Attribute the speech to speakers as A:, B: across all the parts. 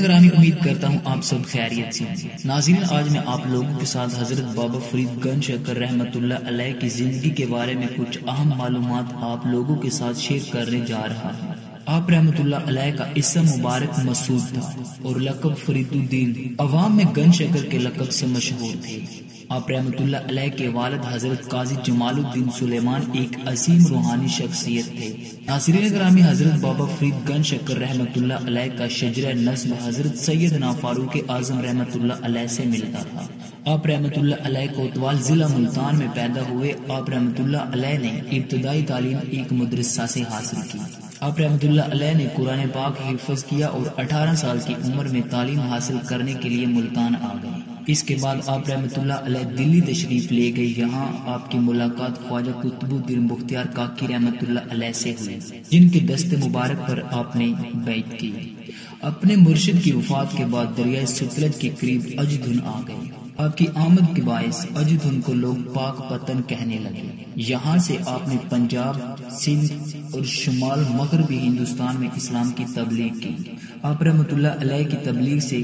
A: ग्रामी उम्मीद करता हूँ आप सब खैरियत से हैं नाज़रीन, आज मैं आप लोगों के साथ हज़रत बाबा फरीद गंज शकर रहमतुल्लाह अलैह की ज़िंदगी के बारे में कुछ अहम मालूमात आप लोगों के साथ शेयर करने जा रहा हूँ। आप अलैह का इसम मुबारक मसूद था और लकब फरीदुद्दीन अवाम में गन शकर के लकब से मशहूर थे। आप रहमतुल्लाह के वालिद हज़रत काजी जमालुद्दीन सुलेमान एक असीम रूहानी शख्सियत थे। नासरीन ग्रामी हज़रत बाबा फरीद गन शक्कर रहमतुल्लाह का शजर नस्ब हज़रत सैयद ना फारूक आज़म रहमतुल्लाह से मिलता था। आप रहमतुल्लाह कोतवाल जिला मुल्तान में पैदा हुए, आप रहमतुल्लाह ने इब्तदाई तालीम एक मदरसा से हासिल की। आप रहमतुल्लाह ने कुरान पाक हिफज किया और 18 साल की उम्र में तालीम हासिल करने के लिए मुल्तान आ गए। इसके बाद आप रहमतुल्लाह अलैह दिल्ली तशरीफ़ ले गए। यहाँ आपकी मुलाकात ख्वाजा कुतुबुद्दीन मुख्तियार काकी रहमतुल्ला से हुई, जिनके दस्त मुबारक पर आपने बैठ की। अपने मुर्शिद की वफात के बाद दरियाए सतलज के करीब अजधुन आ गए आपकी आमद के बायस अजधुन को लोग पाक पतन कहने लगे। यहाँ से आपने पंजाब, सिंध और शुमाल मगरबी हिंदुस्तान में इस्लाम की तबलीग की। आप रहमतुल्लाह अलैह की तबलीग से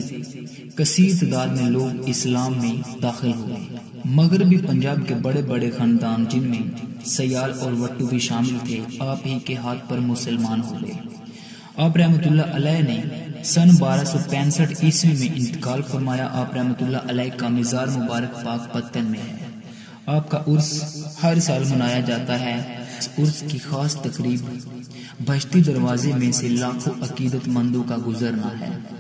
A: कसीर तादाद में लोग इस्लाम में दाखिल हुए। मगरबी पंजाब के बड़े बड़े खानदान, जिनमें सयाल और वट्टू भी शामिल थे, आप ही के हाथ पर मुसलमान हो गए। आप रहमतुल्लाह अलैह ने सन बारह सौ पैंसठ ईस्वी में इंतकाल फरमाया, आप रहमतुल्लाह का मिजार मुबारक पाक पत्तन में है। आपका उर्स हर साल मनाया जाता है। उर्स की खास तकरीब बस्ती दरवाजे में से लाखों अकीदतमंदों का गुजरना है।